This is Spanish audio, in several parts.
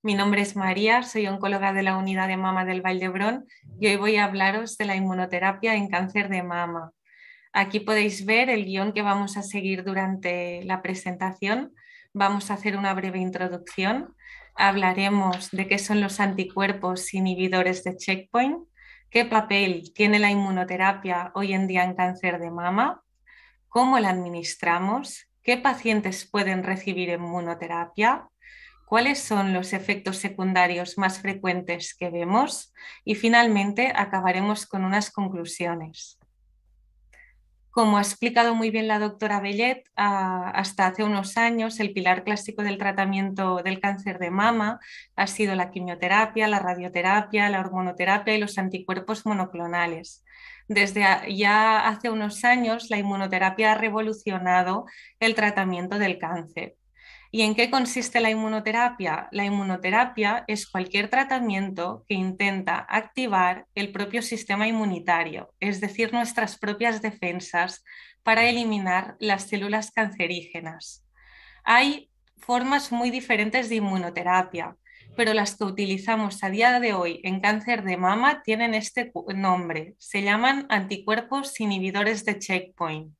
Mi nombre es María, soy oncóloga de la unidad de mama del Valdebrón y hoy voy a hablaros de la inmunoterapia en cáncer de mama. Aquí podéis ver el guion que vamos a seguir durante la presentación. Vamos a hacer una breve introducción. Hablaremos de qué son los anticuerpos inhibidores de checkpoint, qué papel tiene la inmunoterapia hoy en día en cáncer de mama, cómo la administramos, qué pacientes pueden recibir inmunoterapia, cuáles son los efectos secundarios más frecuentes que vemos y finalmente acabaremos con unas conclusiones. Como ha explicado muy bien la doctora Bellet, hasta hace unos años el pilar clásico del tratamiento del cáncer de mama ha sido la quimioterapia, la radioterapia, la hormonoterapia y los anticuerpos monoclonales. Desde ya hace unos años la inmunoterapia ha revolucionado el tratamiento del cáncer ¿Y en qué consiste la inmunoterapia? La inmunoterapia es cualquier tratamiento que intenta activar el propio sistema inmunitario, es decir, nuestras propias defensas para eliminar las células cancerígenas. Hay formas muy diferentes de inmunoterapia, pero las que utilizamos a día de hoy en cáncer de mama tienen este nombre. Se llaman anticuerpos inhibidores de checkpoint.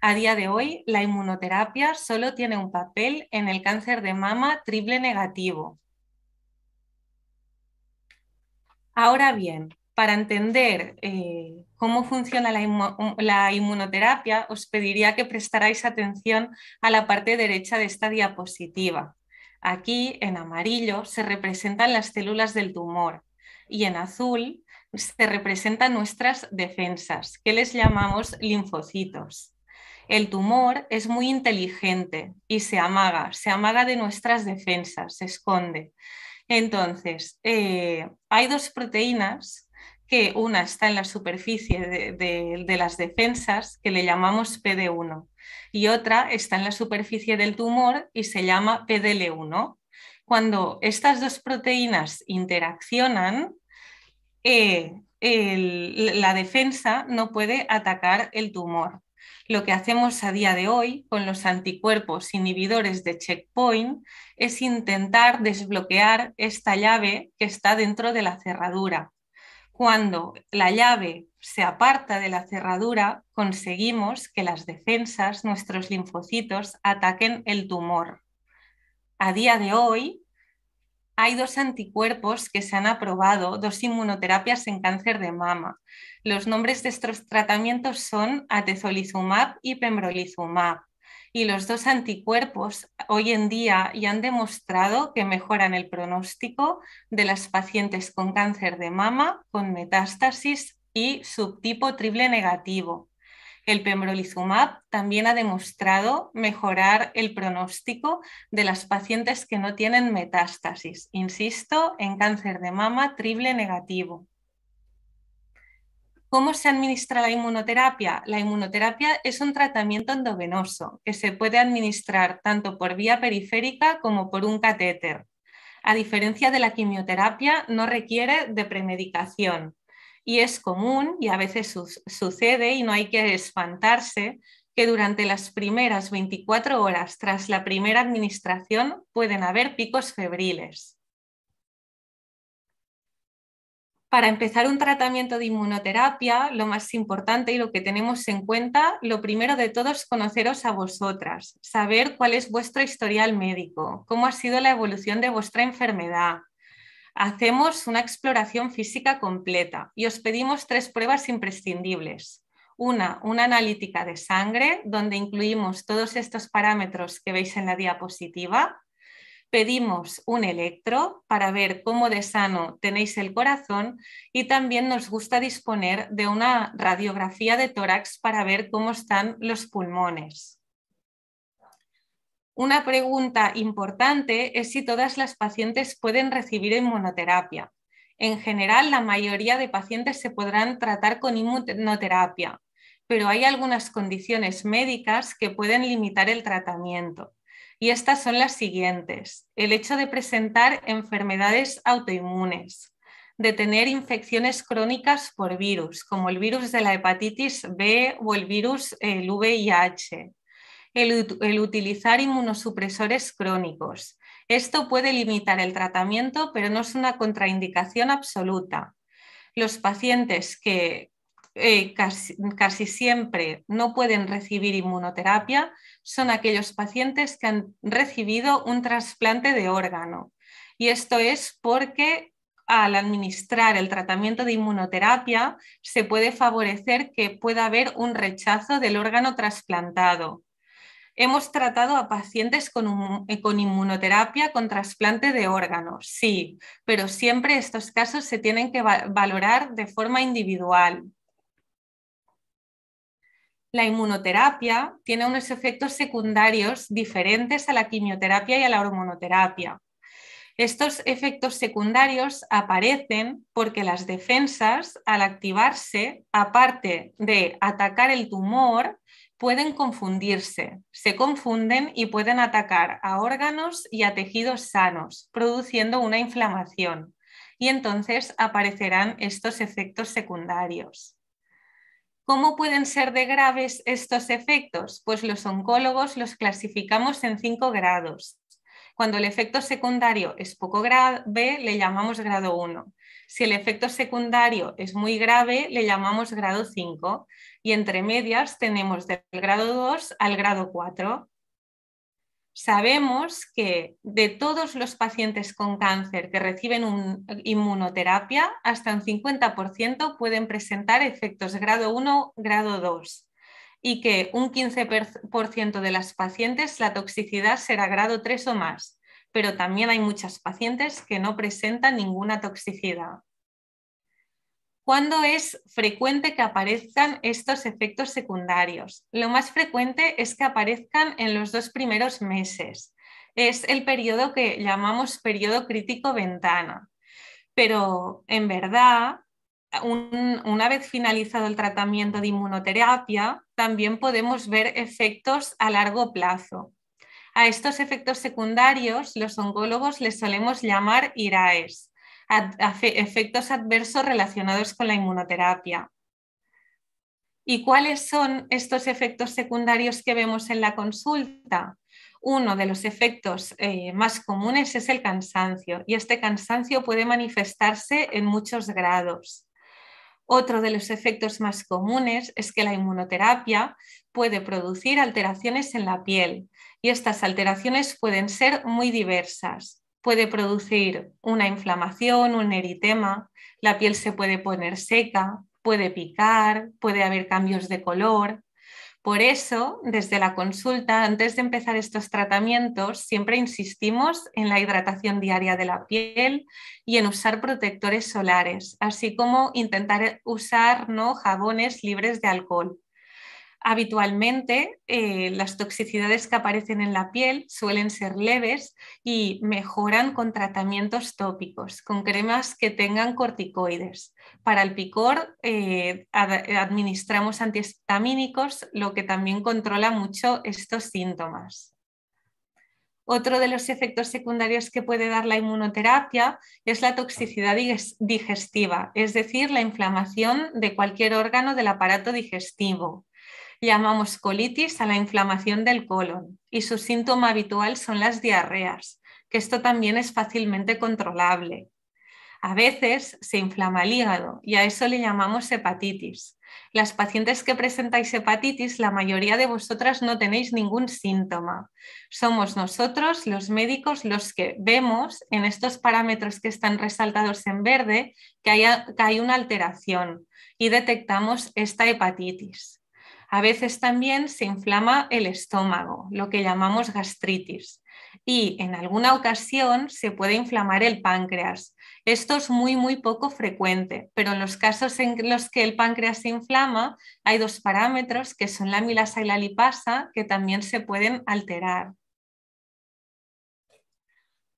A día de hoy, la inmunoterapia solo tiene un papel en el cáncer de mama triple negativo. Ahora bien, para entender eh, cómo funciona la, inmunoterapia, os pediría que prestarais atención a la parte derecha de esta diapositiva. Aquí, en amarillo, se representan las células del tumor y en azul se representan nuestras defensas, que les llamamos linfocitos. El tumor es muy inteligente y se amaga, se amaga de nuestras defensas, se esconde. Entonces, eh, hay dos proteínas que una está en la superficie de, las defensas, que le llamamos PD1, y otra está en la superficie del tumor y se llama PDL1. Cuando estas dos proteínas interaccionan, eh, la defensa no puede atacar el tumor lo que hacemos a día de hoy con los anticuerpos inhibidores de checkpoint es intentar desbloquear esta llave que está dentro de la cerradura. Cuando la llave se aparta de la cerradura, conseguimos que las defensas, nuestros linfocitos, ataquen el tumor. A día de hoy, hay dos anticuerpos que se han aprobado, dos inmunoterapias en cáncer de mama. Los nombres de estos tratamientos son atezolizumab y pembrolizumab. Y los dos anticuerpos hoy en día ya han demostrado que mejoran el pronóstico de las pacientes con cáncer de mama, con metástasis y subtipo triple negativo. El pembrolizumab también ha demostrado mejorar el pronóstico de las pacientes que no tienen metástasis, insisto, en cáncer de mama triple negativo. ¿Cómo se administra la inmunoterapia? La inmunoterapia es un tratamiento endovenoso que se puede administrar tanto por vía periférica como por un catéter. A diferencia de la quimioterapia, no requiere de premedicación y es común y a veces sucede y no hay que espantarse que durante las primeras 24 horas tras la primera administración pueden haber picos febriles. Para empezar un tratamiento de inmunoterapia, lo más importante y lo que tenemos en cuenta, lo primero de todo es conoceros a vosotras, saber cuál es vuestro historial médico, cómo ha sido la evolución de vuestra enfermedad, hacemos una exploración física completa y os pedimos tres pruebas imprescindibles. Una, una analítica de sangre, donde incluimos todos estos parámetros que veis en la diapositiva. Pedimos un electro para ver cómo de sano tenéis el corazón y también nos gusta disponer de una radiografía de tórax para ver cómo están los pulmones. Una pregunta importante es si todas las pacientes pueden recibir inmunoterapia. En general, la mayoría de pacientes se podrán tratar con inmunoterapia, pero hay algunas condiciones médicas que pueden limitar el tratamiento. Y estas son las siguientes. El hecho de presentar enfermedades autoinmunes, de tener infecciones crónicas por virus, como el virus de la hepatitis B o el virus el VIH, el, utilizar inmunosupresores crónicos, Esto puede limitar el tratamiento, pero no es una contraindicación absoluta. Los pacientes que eh, casi, siempre no pueden recibir inmunoterapia son aquellos pacientes que han recibido un trasplante de órgano. Y esto es porque al administrar el tratamiento de inmunoterapia se puede favorecer que pueda haber un rechazo del órgano trasplantado. Hemos tratado a pacientes con, con, inmunoterapia con trasplante de órganos, sí, pero siempre estos casos se tienen que valorar de forma individual. La inmunoterapia tiene unos efectos secundarios diferentes a la quimioterapia y a la hormonoterapia. Estos efectos secundarios aparecen porque las defensas, al activarse, aparte de atacar el tumor, pueden confundirse, se confunden y pueden atacar a órganos y a tejidos sanos, produciendo una inflamación. Y entonces aparecerán estos efectos secundarios. ¿Cómo pueden ser de graves estos efectos? Pues los oncólogos los clasificamos en cinco grados. Cuando el efecto secundario es poco grave, le llamamos grado 1. Si el efecto secundario es muy grave, le llamamos grado 5. Y entre medias tenemos del grado 2 al grado 4. Sabemos que de todos los pacientes con cáncer que reciben inmunoterapia, hasta un 50% pueden presentar efectos grado 1, grado 2 y que un 15% de las pacientes la toxicidad será grado 3 o más, pero también hay muchas pacientes que no presentan ninguna toxicidad. ¿Cuándo es frecuente que aparezcan estos efectos secundarios? Lo más frecuente es que aparezcan en los dos primeros meses. Es el periodo que llamamos periodo crítico ventana. Pero en verdad una vez finalizado el tratamiento de inmunoterapia, también podemos ver efectos a largo plazo. A estos efectos secundarios los oncólogos les solemos llamar IRAES, efectos adversos relacionados con la inmunoterapia. ¿Y cuáles son estos efectos secundarios que vemos en la consulta? Uno de los efectos eh, más comunes es el cansancio y este cansancio puede manifestarse en muchos grados. Otro de los efectos más comunes es que la inmunoterapia puede producir alteraciones en la piel y estas alteraciones pueden ser muy diversas. Puede producir una inflamación, un eritema, la piel se puede poner seca, puede picar, puede haber cambios de color, por eso, desde la consulta, antes de empezar estos tratamientos, siempre insistimos en la hidratación diaria de la piel y en usar protectores solares, así como intentar usar ¿no? jabones libres de alcohol. Habitualmente eh, las toxicidades que aparecen en la piel suelen ser leves y mejoran con tratamientos tópicos, con cremas que tengan corticoides. Para el picor eh, administramos antihistamínicos, lo que también controla mucho estos síntomas. Otro de los efectos secundarios que puede dar la inmunoterapia es la toxicidad digestiva, es decir, la inflamación de cualquier órgano del aparato digestivo. Llamamos colitis a la inflamación del colon y su síntoma habitual son las diarreas, que esto también es fácilmente controlable. A veces se inflama el hígado y a eso le llamamos hepatitis. Las pacientes que presentáis hepatitis, la mayoría de vosotras no tenéis ningún síntoma. Somos nosotros, los médicos, los que vemos en estos parámetros que están resaltados en verde que, que hay una alteración y detectamos esta hepatitis. A veces también se inflama el estómago, lo que llamamos gastritis. Y en alguna ocasión se puede inflamar el páncreas. Esto es muy, muy poco frecuente, pero en los casos en los que el páncreas se inflama, hay dos parámetros que son la milasa y la lipasa que también se pueden alterar.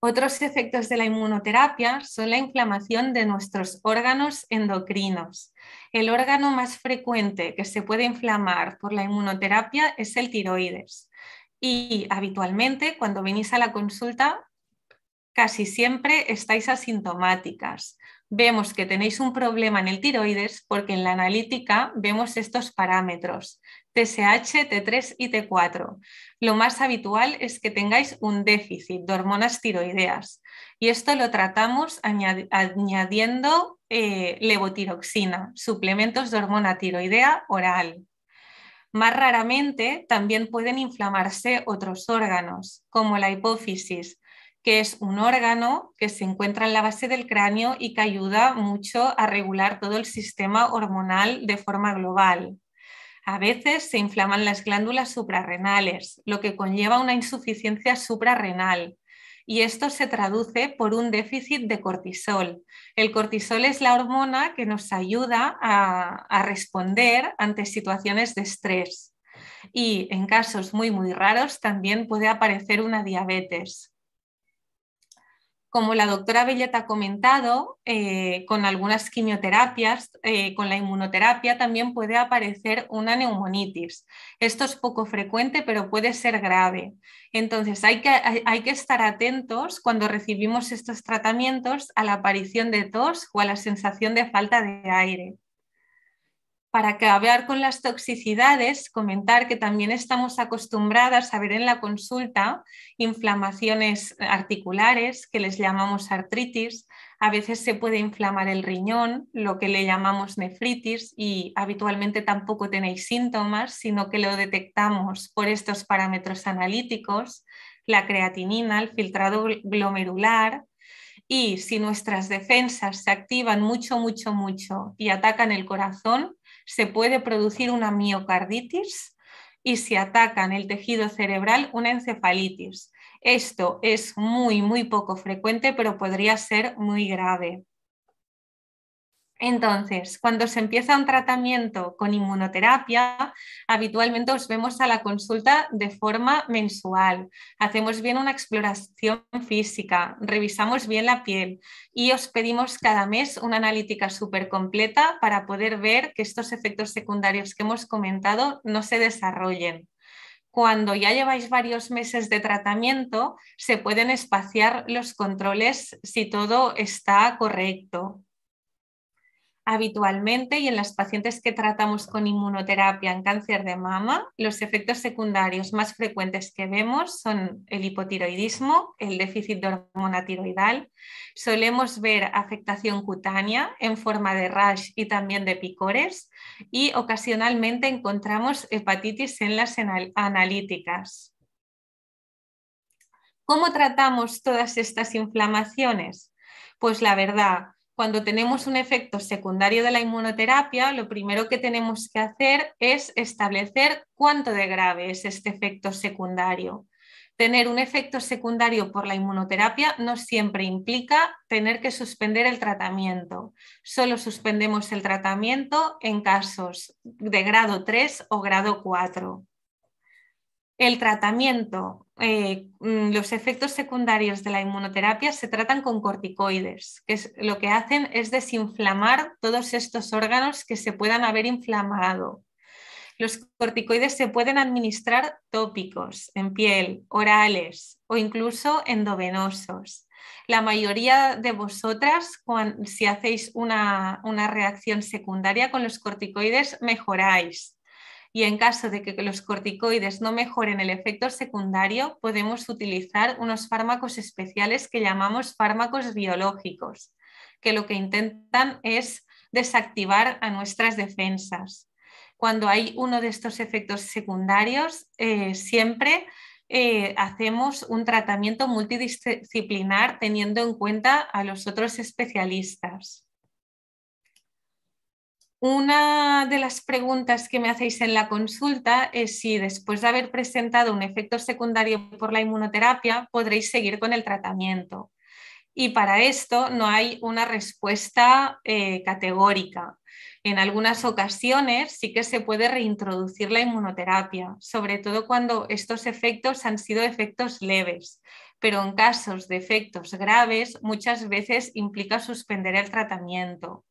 Otros efectos de la inmunoterapia son la inflamación de nuestros órganos endocrinos. El órgano más frecuente que se puede inflamar por la inmunoterapia es el tiroides. Y habitualmente cuando venís a la consulta casi siempre estáis asintomáticas. Vemos que tenéis un problema en el tiroides porque en la analítica vemos estos parámetros, TSH, T3 y T4. Lo más habitual es que tengáis un déficit de hormonas tiroideas y esto lo tratamos añadiendo eh, levotiroxina, suplementos de hormona tiroidea oral. Más raramente también pueden inflamarse otros órganos, como la hipófisis, que es un órgano que se encuentra en la base del cráneo y que ayuda mucho a regular todo el sistema hormonal de forma global. A veces se inflaman las glándulas suprarrenales, lo que conlleva una insuficiencia suprarrenal. Y esto se traduce por un déficit de cortisol. El cortisol es la hormona que nos ayuda a, responder ante situaciones de estrés. Y en casos muy, muy raros también puede aparecer una diabetes. Como la doctora Belleta ha comentado, eh, con algunas quimioterapias, eh, con la inmunoterapia también puede aparecer una neumonitis. Esto es poco frecuente, pero puede ser grave. Entonces hay que, hay que estar atentos cuando recibimos estos tratamientos a la aparición de tos o a la sensación de falta de aire. Para acabar con las toxicidades, comentar que también estamos acostumbradas a ver en la consulta inflamaciones articulares, que les llamamos artritis. A veces se puede inflamar el riñón, lo que le llamamos nefritis, y habitualmente tampoco tenéis síntomas, sino que lo detectamos por estos parámetros analíticos, la creatinina, el filtrado glomerular, y si nuestras defensas se activan mucho, mucho, mucho y atacan el corazón, se puede producir una miocarditis y si atacan el tejido cerebral, una encefalitis. Esto es muy, muy poco frecuente, pero podría ser muy grave. Entonces, cuando se empieza un tratamiento con inmunoterapia, habitualmente os vemos a la consulta de forma mensual. Hacemos bien una exploración física, revisamos bien la piel y os pedimos cada mes una analítica súper completa para poder ver que estos efectos secundarios que hemos comentado no se desarrollen. Cuando ya lleváis varios meses de tratamiento, se pueden espaciar los controles si todo está correcto habitualmente y en las pacientes que tratamos con inmunoterapia en cáncer de mama, los efectos secundarios más frecuentes que vemos son el hipotiroidismo, el déficit de hormona tiroidal. Solemos ver afectación cutánea en forma de rash y también de picores y ocasionalmente encontramos hepatitis en las analíticas. ¿Cómo tratamos todas estas inflamaciones? Pues la verdad, cuando tenemos un efecto secundario de la inmunoterapia, lo primero que tenemos que hacer es establecer cuánto de grave es este efecto secundario. Tener un efecto secundario por la inmunoterapia no siempre implica tener que suspender el tratamiento. Solo suspendemos el tratamiento en casos de grado 3 o grado 4. El tratamiento, eh, mm, los efectos secundarios de la inmunoterapia se tratan con corticoides, que lo que hacen es desinflamar todos estos órganos que se puedan haber inflamado. Los corticoides se pueden administrar tópicos, en piel, orales o incluso endovenosos. La mayoría de vosotras, si hacéis una reacción secundaria con los corticoides, mejoráis y en caso de que los corticoides no mejoren el efecto secundario, podemos utilizar unos fármacos especiales que llamamos fármacos biológicos, que lo que intentan es desactivar a nuestras defensas. Cuando hay uno de estos efectos secundarios, eh, siempre eh, hacemos un tratamiento multidisciplinar teniendo en cuenta a los otros especialistas. Una de las preguntas que me hacéis en la consulta es si después de haber presentado un efecto secundario por la inmunoterapia podréis seguir con el tratamiento. Y para esto no hay una respuesta eh, categórica. En algunas ocasiones sí que se puede reintroducir la inmunoterapia, sobre todo cuando estos efectos han sido efectos leves, pero en casos de efectos graves muchas veces implica suspender el tratamiento.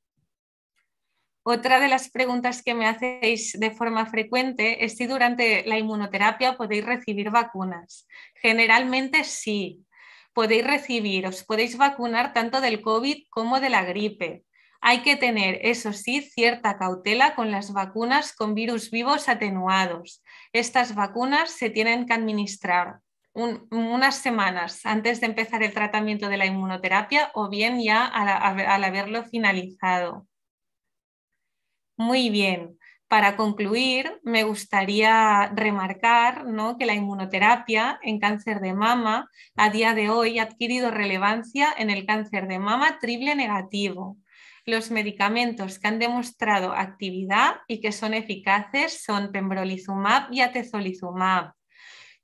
Otra de las preguntas que me hacéis de forma frecuente es si durante la inmunoterapia podéis recibir vacunas. Generalmente sí, podéis recibir, os podéis vacunar tanto del COVID como de la gripe. Hay que tener, eso sí, cierta cautela con las vacunas con virus vivos atenuados. Estas vacunas se tienen que administrar unas semanas antes de empezar el tratamiento de la inmunoterapia o bien ya al haberlo finalizado. Muy bien. Para concluir, me gustaría remarcar que la inmunoterapia en cáncer de mama a día de hoy ha adquirido relevancia en el cáncer de mama triple negativo. Los medicamentos que han demostrado actividad y que son eficaces son pembrolizumab y atezolizumab.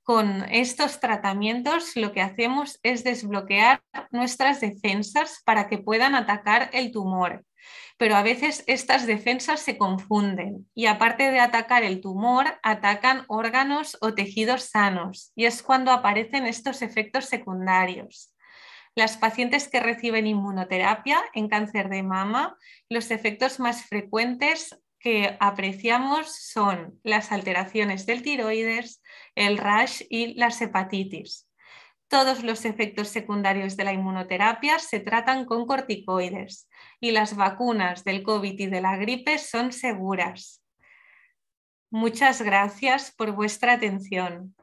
Con estos tratamientos lo que hacemos es desbloquear nuestras defensas para que puedan atacar el tumor pero a veces estas defensas se confunden y aparte de atacar el tumor, atacan órganos o tejidos sanos y es cuando aparecen estos efectos secundarios. Las pacientes que reciben inmunoterapia en cáncer de mama, los efectos más frecuentes que apreciamos son las alteraciones del tiroides, el rash y las hepatitis. Todos los efectos secundarios de la inmunoterapia se tratan con corticoides y las vacunas del COVID y de la gripe son seguras. Muchas gracias por vuestra atención.